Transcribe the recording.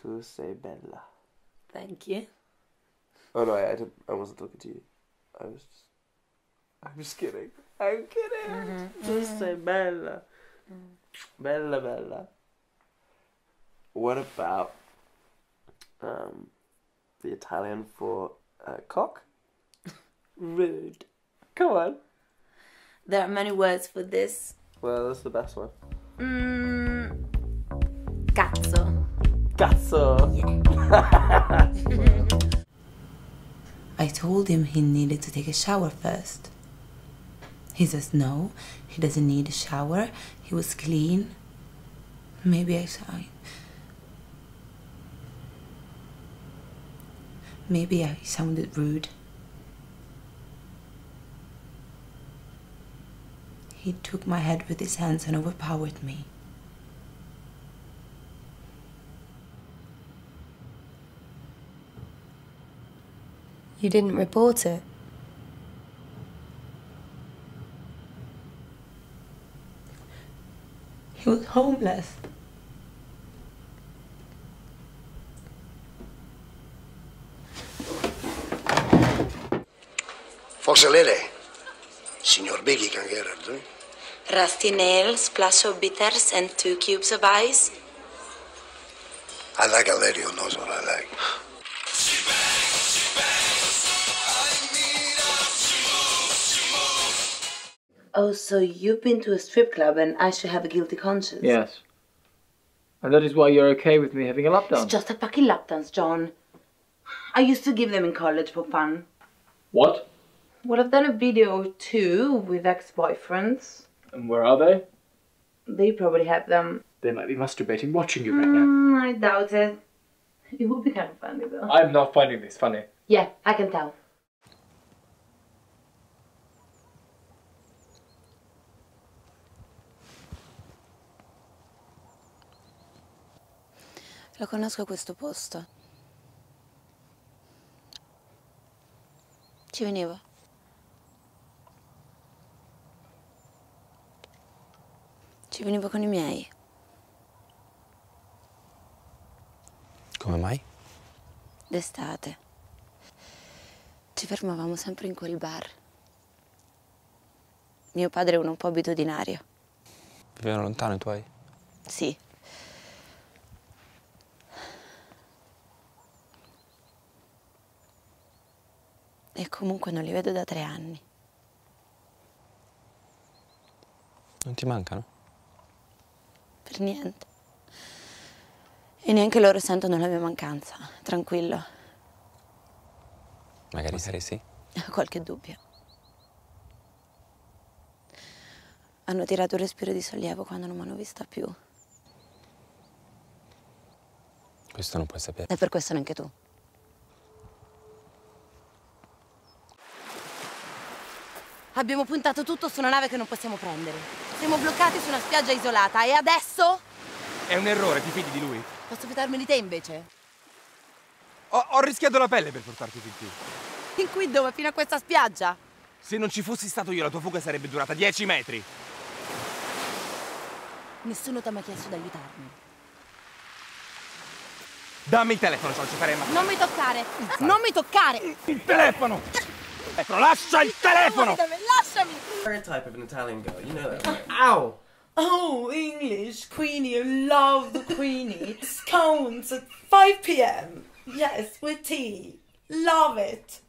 Tu sei bella. Thank you. Oh no, I, I, didn't, I wasn't talking to you. I was just. I'm just kidding. I'm kidding. Tu sei bella. Bella, bella. What about um, the Italian for uh, cock? Rude. Come on. There are many words for this. Well, that's the best one. Mm, cazzo. I told him he needed to take a shower first. He says no, he doesn't need a shower. He was clean. Maybe I Maybe I sounded rude. He took my head with his hands and overpowered me. You didn't report it. He was homeless. Forse lei Signor Biggie can get her eh? drink. Rusty nails, splash of bitters, and two cubes of ice. I like a lady who knows what I like. Oh, so you've been to a strip club and I should have a guilty conscience? Yes. And that is why you're okay with me having a lap dance. It's just a fucking lap dance, John. I used to give them in college for fun. What? Well, I've done a video too with ex-boyfriends. And where are they? They probably have them. They might be masturbating watching you right now. Mm, I doubt it. It would be kind of funny though. I'm not finding this funny. Yeah, I can tell. Lo conosco questo posto. Ci venivo. Ci venivo con i miei. Come mai? D'estate. Ci fermavamo sempre in quel bar. Mio padre è uno un po' abitudinario. Vivevano lontano i tuoi? Sì. E comunque non li vedo da tre anni. Non ti mancano? Per niente. E neanche loro sentono la mia mancanza. Tranquillo. Magari sarei sì. Ho qualche dubbio. Hanno tirato un respiro di sollievo quando non mi hanno vista più. Questo non puoi sapere. E per questo neanche tu. Abbiamo puntato tutto su una nave che non possiamo prendere. Siamo bloccati su una spiaggia isolata e adesso? È un errore, ti fidi di lui? Posso fidarmi di te invece? Ho, ho rischiato la pelle per portarti fin qui. Fin qui dove? Fino a questa spiaggia? Se non ci fossi stato io, la tua fuga sarebbe durata 10 metri. Nessuno ti ha mai chiesto di aiutarmi. Dammi il telefono, la faremo. Non mi toccare! Non mi toccare! Il telefono! Ecco, lascia il telefono! Lasciami! Stereotype of an Italian girl, you know that, right? Ow! Oh, English, Queenie, I love the Queenie. Scones at 5 pm. Yes, with tea. Love it.